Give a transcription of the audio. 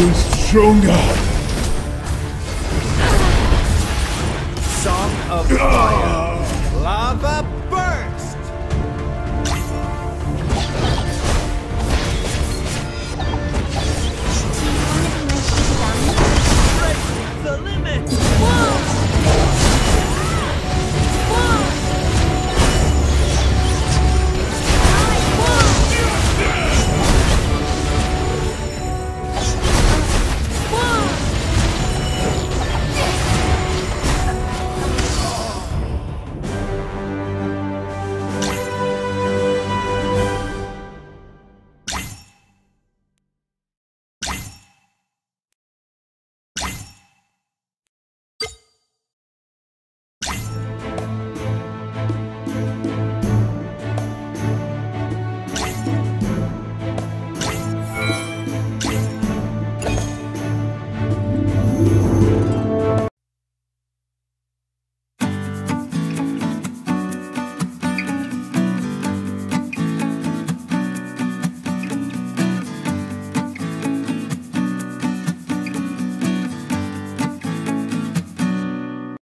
even stronger. Song of Fire. Lava